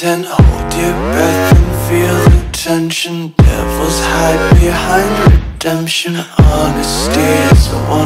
content, hold your breath and feel the tension. Devils hide behind redemption. Honesty is a one-way